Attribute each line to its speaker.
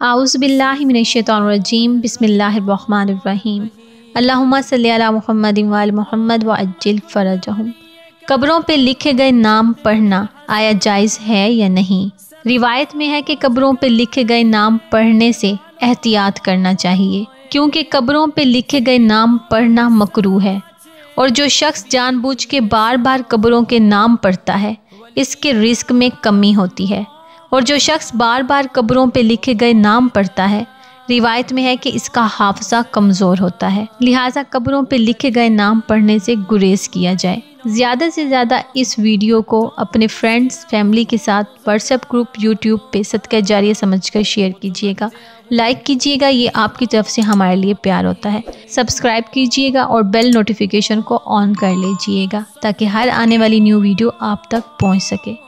Speaker 1: आउज़बिल्लिमिनशैतरजीम बसमीम अल्लाहुम्मा सल्ली अला मुहम्मद वाल मुहम्मद व अज्जिल फ़रजहुम। कब्रों पे लिखे गए नाम पढ़ना आया जायज़ है या नहीं? रिवायत में है कि कब्रों पे लिखे गए नाम पढ़ने से एहतियात करना चाहिए, क्योंकि कब्रों पे लिखे गए नाम पढ़ना मकरू है। और जो शख्स जानबूझ के बार बार कब्रों के नाम पढ़ता है, इसके रिस्क में कमी होती है। और जो शख्स बार बार कब्रों पे लिखे गए नाम पढ़ता है, रिवायत में है कि इसका हाफजा कमज़ोर होता है। लिहाजा कब्रों पे लिखे गए नाम पढ़ने से गुरेज किया जाए। ज़्यादा से ज़्यादा इस वीडियो को अपने फ्रेंड्स फैमिली के साथ व्हाट्सएप ग्रुप यूट्यूब पे सदका जारिया समझकर शेयर कीजिएगा। लाइक कीजिएगा, ये आपकी तरफ़ से हमारे लिए प्यार होता है। सब्सक्राइब कीजिएगा और बेल नोटिफिकेशन को ऑन कर लीजिएगा, ताकि हर आने वाली न्यू वीडियो आप तक पहुँच सके।